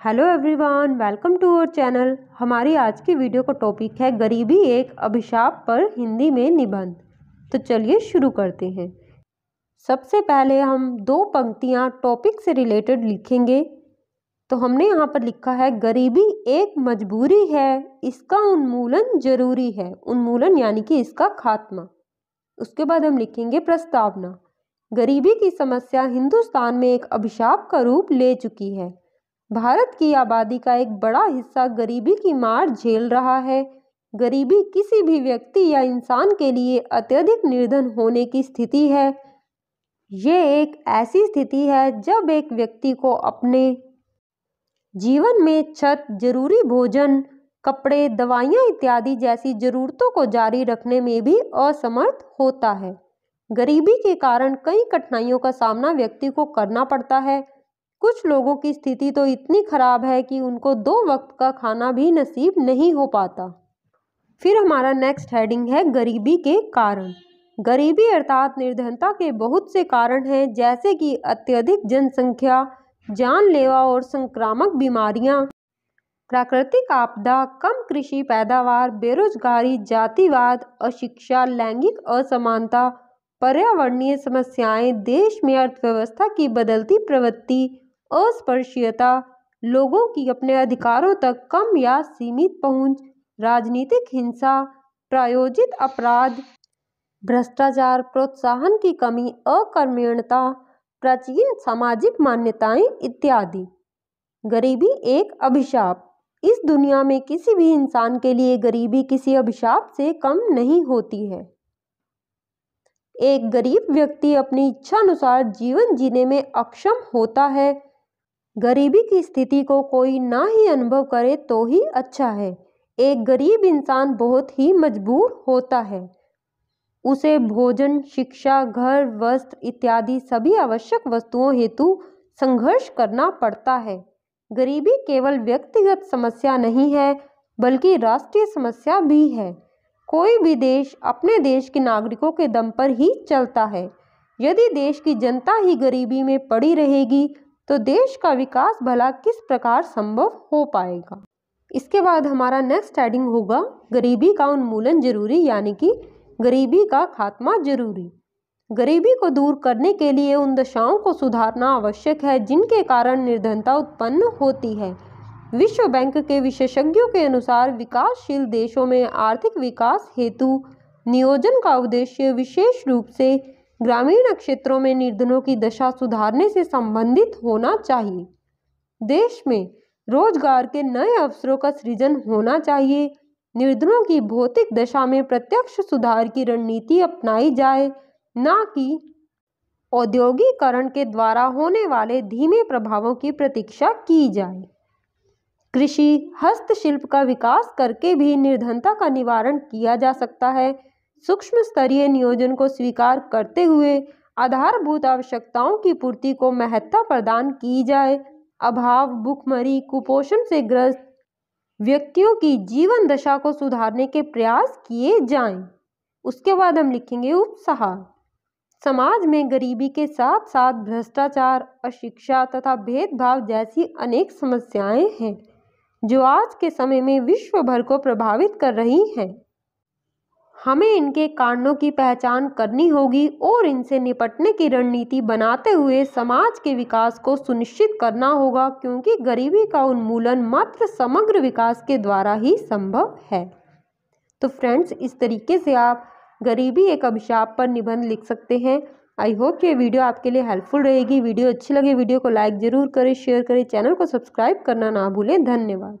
Hello everyone, welcome to our channel. हमारी आज की वीडियो का टॉपिक है गरीबी एक अभिशाप पर हिंदी में निबंध। तो चलिए शुरू करते हैं। सबसे पहले हम दो पंक्तियाँ टॉपिक से रिलेटेड लिखेंगे। तो हमने यहाँ पर लिखा है, गरीबी एक मजबूरी है, इसका उन्मूलन ज़रूरी है। उन्मूलन यानी कि इसका खात्मा। उसके बाद हम लिखेंगे प्रस्तावना। गरीबी की समस्या हिंदुस्तान में एक अभिशाप का रूप ले चुकी है। भारत की आबादी का एक बड़ा हिस्सा गरीबी की मार झेल रहा है। गरीबी किसी भी व्यक्ति या इंसान के लिए अत्यधिक निर्धन होने की स्थिति है। ये एक ऐसी स्थिति है जब एक व्यक्ति को अपने जीवन में छत, ज़रूरी भोजन, कपड़े, दवाइयाँ इत्यादि जैसी ज़रूरतों को जारी रखने में भी असमर्थ होता है। गरीबी के कारण कई कठिनाइयों का सामना व्यक्ति को करना पड़ता है। कुछ लोगों की स्थिति तो इतनी खराब है कि उनको दो वक्त का खाना भी नसीब नहीं हो पाता। फिर हमारा नेक्स्ट हेडिंग है गरीबी के कारण। गरीबी अर्थात निर्धनता के बहुत से कारण हैं जैसे कि अत्यधिक जनसंख्या जानलेवा और संक्रामक बीमारियाँ, प्राकृतिक आपदा कम कृषि पैदावार बेरोजगारी जातिवाद अशिक्षा लैंगिक असमानता पर्यावरणीय समस्याएँ देश में अर्थव्यवस्था की बदलती प्रवृत्ति अस्पृश्यता लोगों की अपने अधिकारों तक कम या सीमित पहुँच, राजनीतिक हिंसा, प्रायोजित अपराध, भ्रष्टाचार प्रोत्साहन की कमी, अकर्मण्यता, प्राचीन सामाजिक मान्यताएँ इत्यादि। गरीबी एक अभिशाप। इस दुनिया में किसी भी इंसान के लिए गरीबी किसी अभिशाप से कम नहीं होती है। एक गरीब व्यक्ति अपनी इच्छा अनुसार जीवन जीने में अक्षम होता है गरीबी की स्थिति को कोई ना ही अनुभव करे तो ही अच्छा है। एक गरीब इंसान बहुत ही मजबूर होता है। उसे भोजन, शिक्षा, घर, वस्त्र इत्यादि सभी आवश्यक वस्तुओं हेतु संघर्ष करना पड़ता है। गरीबी केवल व्यक्तिगत समस्या नहीं है, बल्कि राष्ट्रीय समस्या भी है। कोई भी देश अपने देश के नागरिकों के दम पर ही चलता है। यदि देश की जनता ही गरीबी में पड़ी रहेगी तो देश का विकास भला किस प्रकार संभव हो पाएगा? इसके बाद हमारा नेक्स्ट हेडिंग होगा, गरीबी का उन्मूलन ज़रूरी, यानी कि गरीबी का खात्मा ज़रूरी। गरीबी को दूर करने के लिए उन दशाओं को सुधारना आवश्यक है, जिनके कारण निर्धनता उत्पन्न होती है। विश्व बैंक के विशेषज्ञों के अनुसार विकासशील देशों में आर्थिक विकास हेतु नियोजन का उद्देश्य विशेष रूप से ग्रामीण क्षेत्रों में निर्धनों की दशा सुधारने से संबंधित होना चाहिए। देश में रोज़गार के नए अवसरों का सृजन होना चाहिए। निर्धनों की भौतिक दशा में प्रत्यक्ष सुधार की रणनीति अपनाई जाए, न कि औद्योगिकरण के द्वारा होने वाले धीमे प्रभावों की प्रतीक्षा की जाए। कृषि, हस्तशिल्प का विकास करके भी निर्धनता का निवारण किया जा सकता है। सूक्ष्म स्तरीय नियोजन को स्वीकार करते हुए आधारभूत आवश्यकताओं की पूर्ति को महत्ता प्रदान की जाए। अभाव, भुखमरी, कुपोषण से ग्रस्त व्यक्तियों की जीवन दशा को सुधारने के प्रयास किए जाएँ। उसके बाद हम लिखेंगे उपसहार। समाज में गरीबी के साथ साथ भ्रष्टाचार, अशिक्षा तथा भेदभाव जैसी अनेक समस्याएँ हैं, जो आज के समय में विश्व भर को प्रभावित कर रही हैं। हमें इनके कारणों की पहचान करनी होगी और इनसे निपटने की रणनीति बनाते हुए समाज के विकास को सुनिश्चित करना होगा, क्योंकि गरीबी का उन्मूलन मात्र समग्र विकास के द्वारा ही संभव है। तो फ्रेंड्स, इस तरीके से आप गरीबी एक अभिशाप पर निबंध लिख सकते हैं। आई होप ये वीडियो आपके लिए हेल्पफुल रहेगी। वीडियो अच्छी लगे, वीडियो को लाइक ज़रूर करें, शेयर करें, चैनल को सब्सक्राइब करना ना भूलें। धन्यवाद।